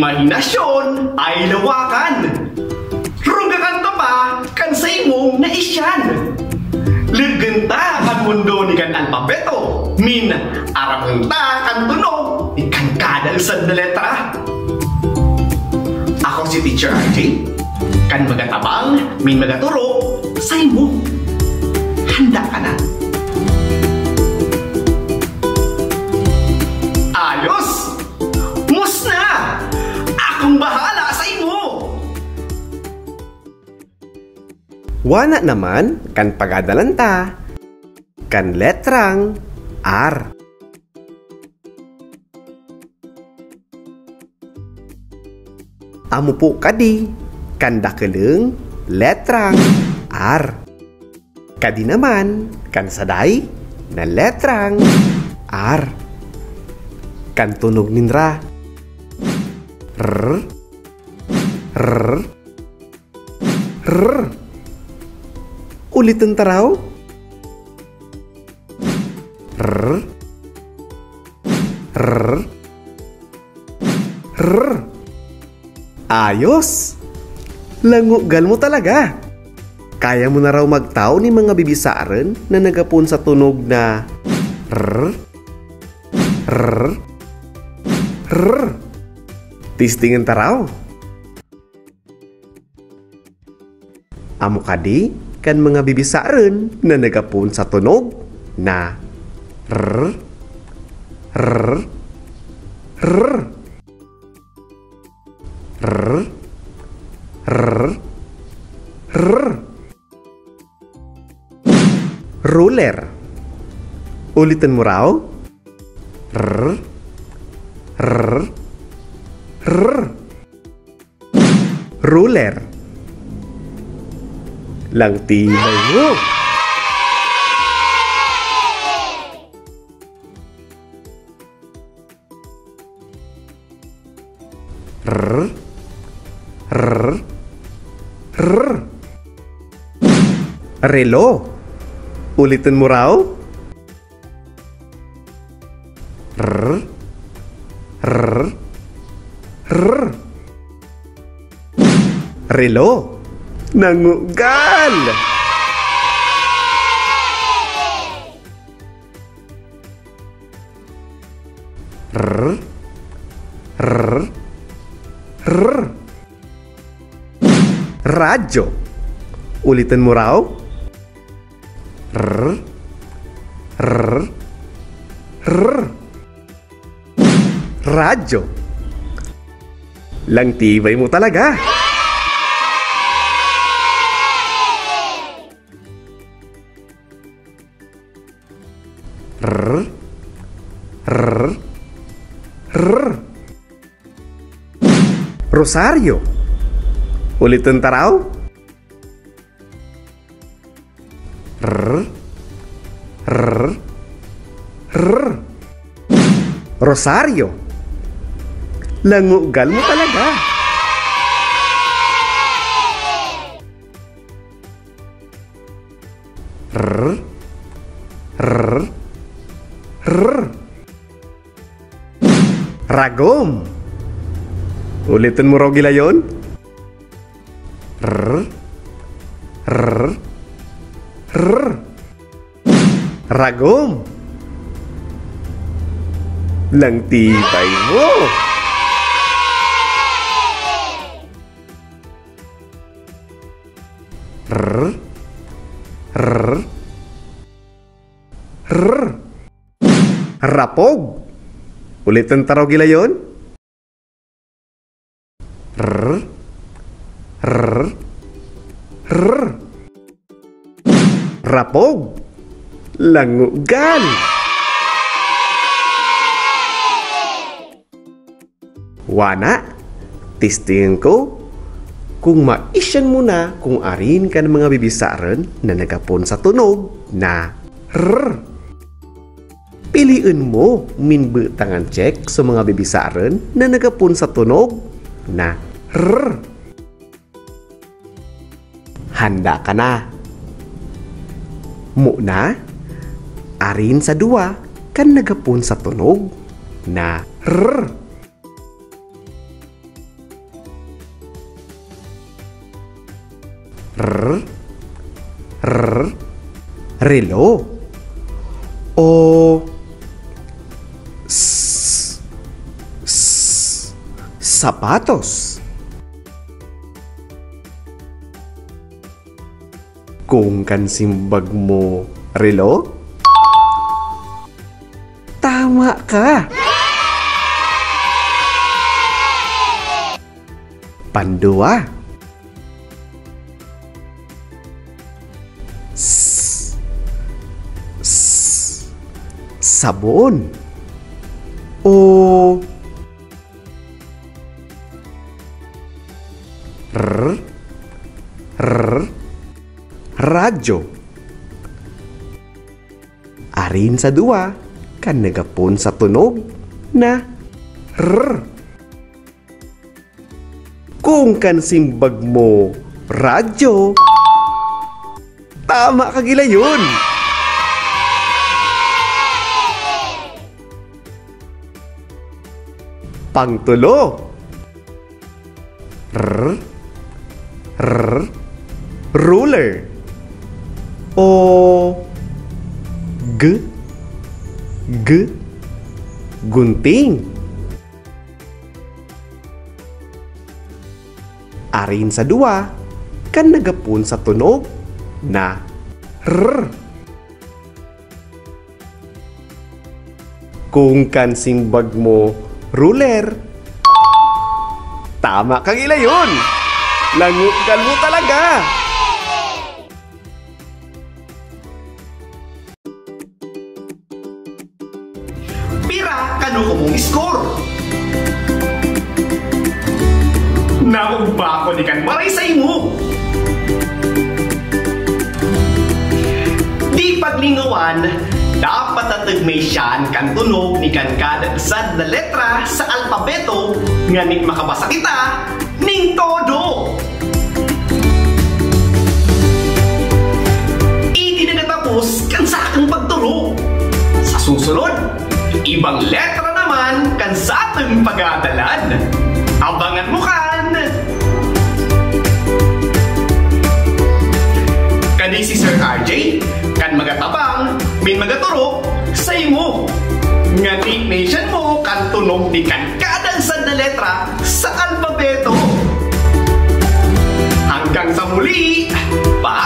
imahinasyon ay lawakan. Ruga kanto pa kan sa imong na isyan. Legenta kan mundo ni kan alpabeto. Min aramenta kan tunog ni kan na letra. Ako si Teacher RJ. Kan magatabang, min magaturo sa imo. Wana naman kan pagadalanta kan letrang R. Amo po kadi kan dakeleng letrang R. Kadi naman kan saday na letrang R. Kan tunog ninra. R. R. R. Ulitin taraw. R. R. R. Ayos! Langugal mo talaga. Kaya mo na raw magtao ni mga bibisaren na nagapon sa tunog na R. R. R. Tistingin taraw. Amo kadi kan mga bibisaren na nagapon sa tunog na R. R. R. R. R. R. Ruler. Ulitin mo raw. R. R. R. Ruler. Lang tibay mo. R. R. R. Relo. Ulitin mo raw. R. R. R. Relo. Nangugal. R. R. R. Radyo. Ulitin mo raw. R. R. R. Radyo. Lang tibay mo talaga. R. R. R. Rosario. Ulitin taraw. R. R. R. Rosario. Langugal mo talaga. Ragom. Ulitin mo raw gila yun. R. R. R. Ragom. Lang tibay mo. R. R. R. Rapog. Ulitin taraw gila yun. R. R. R. Rapog. Langugan. Wana, testingin ko kung maisyan mo na kung arin ka ng mga bibisaren na nagapon sa tunog na R piliin mo minbutang ang check sa mga bibisaran na nagapun sa tunog na rrr. Handa ka na. Muna, arin sa dua kan nagapun sa tunog na rrr. Rrr, rrr, relo. Oh, Sapatos Kung kansimbag mo relo? Tama ka! Pandua S S Sabon O R R Radyo. Arin sa dua kan nagapon sa tunog na R. Kung kansimbag mo radyo tama ka gila yun pangtulo. R R ruler. O g g gunting. Arin sa dua kan nagapun sa tunog na r. Kung kan simbag mo ruler tama kang ila yun langukan mo talaga Pira kanu ko mong score. Naugba ko ni kan maray sa imo. Di paglingawan, dapat atagmay siyan kan tunog ni kan kada sad na letra sa alpabeto nga ning makabasa kita ning todo. Ibang letra naman kan sa ating pag-aaralan. Abangan mo kan! Kani si Sir RJ, kan magatabang, min magaturo, sa imo. Nga nation mo kan tunog ni kan kadansad na letra sa alpabeto. Hanggang sa muli, paalam!